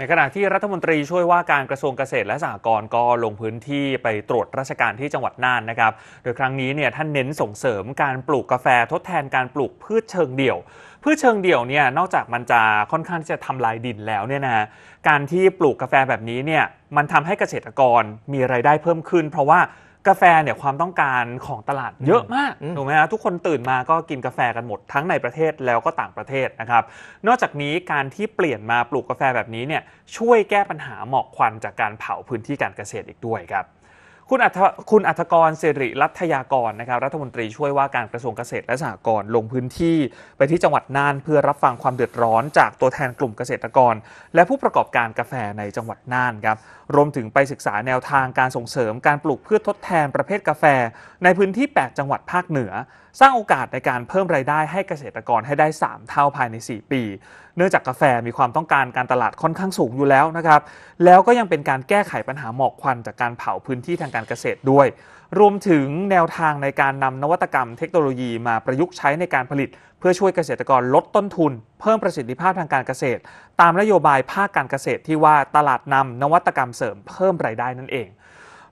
ในขณะที่รัฐมนตรีช่วยว่าการกระทรวงเกษตรและสหกรณ์ก็ลงพื้นที่ไปตรวจราชการที่จังหวัดน่านนะครับ โดยครั้งนี้เนี่ยท่านเน้นส่งเสริมการปลูกกาแฟทดแทนการปลูกพืชเชิงเดี่ยว พืชเชิงเดี่ยวเนี่ยนอกจากมันจะค่อนข้างที่จะทำลายดินแล้วเนี่ยนะการที่ปลูกกาแฟแบบนี้เนี่ยมันทำให้เกษตรกรมีไรายได้เพิ่มขึ้น เพราะว่า กาแฟเนี่ยความต้องการของตลาดเยอะมากอืมถูกไหมฮะทุกคนตื่นมาก็กินกาแฟกันหมดทั้งในประเทศแล้วก็ต่างประเทศนะครับ นอกจากนี้การที่เปลี่ยนมาปลูกกาแฟแบบนี้เนี่ยช่วยแก้ปัญหาหมอกควันจากการเผาพื้นที่การเกษตรอีกด้วยครับ คุณอัธคุณอัธกรสิริรัตยากรนะครับรัฐมนตรีช่วยว่าการกระทรวงเกษตรและสหกรณ์ลงพื้นที่ไปที่จังหวัดน่านเพื่อรับฟังความเดือดร้อน จากตัวแทนกลุ่มเกษตรกร และผู้ประกอบการกาแฟในจังหวัดน่านครับรวมถึงไปศึกษาแนวทางการส่งเสริมการปลูกพืชทดแทนประเภทกาแฟ ในพื้นที่ 8 จังหวัดภาคเหนือ สร้างโอกาสในการเพิ่มรายได้ให้เกษตรกรให้ได้ 3 เท่าภายใน 4 ปี เนื่องจากกาแฟมีความต้องการการตลาดค่อนข้างสูงอยู่แล้วนะครับแล้วก็ยังเป็นการแก้ไขปัญหาหมอกควันจากการเผาพื้นที่ทางการเกษตรด้วย รวมถึงแนวทางในการนำนวัตกรรมเทคโนโลยีมาประยุกต์ใช้ในการผลิต เพื่อช่วยเกษตรกรลดต้นทุน เพิ่มประสิทธิภาพทางการเกษตร ตามนโยบายภาคการเกษตรที่ว่าตลาดนำนวัตกรรมเสริมเพิ่มรายได้นั่นเอง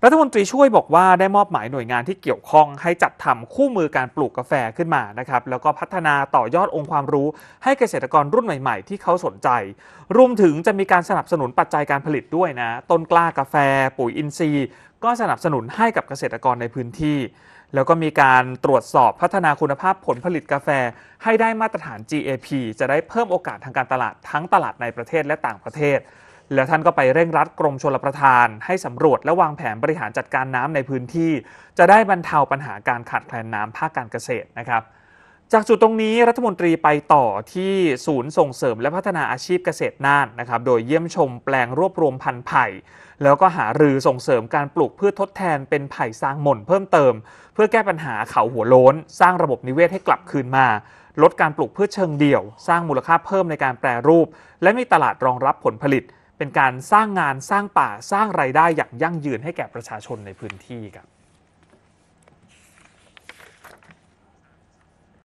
รัฐมนตรีช่วยบอกว่าได้มอบหมายหน่วยงานที่เกี่ยวข้องให้จัดทำคู่มือการปลูกกาแฟขึ้นมานะครับแล้วก็พัฒนาต่อยอดองค์ความรู้ ให้เกษตรกรรุ่นใหม่ๆ ที่เขาสนใจ รวมถึงจะมีการสนับสนุนปัจจัยการผลิตด้วยนะ ต้นกล้ากาแฟ ปุ๋ยอินทรีย์ ก็สนับสนุนให้กับเกษตรกรในพื้นที่ แล้วก็มีการตรวจสอบพัฒนาคุณภาพผลผลิตกาแฟ ให้ได้มาตรฐาน GAP จะได้เพิ่มโอกาสทางการตลาดทั้งตลาดในประเทศและต่างประเทศ แล้วท่านก็ไปเร่งรัดกรมชลประทาน ให้สำรวจและวางแผนบริหารจัดการน้ำในพื้นที่ จะได้บรรเทาปัญหาการขาดแคลนน้ำภาคการเกษตรนะครับจากจุดตรงนี้รัฐมนตรีไปต่อที่ศูนย์ส่งเสริมและพัฒนาอาชีพเกษตรน่านนะครับ โดยเยี่ยมชมแปลงรวบรวมพันธุ์ไผ่ แล้วก็หารือส่งเสริมการปลูกพืชทดแทนเป็นไผ่สร้างหม่นเพิ่มเติม เพื่อแก้ปัญหาเขาหัวโล้น สร้างระบบนิเวศให้กลับคืนมา ลดการปลูกพืชเชิงเดี่ยว สร้างมูลค่าเพิ่มในการแปรรูป และมีตลาดรองรับผลผลิต เป็นการสร้างงานสร้างป่าสร้างไรายได้อย่างยั่งยืนให้แก่ประชาชนในพื้นที่ครับ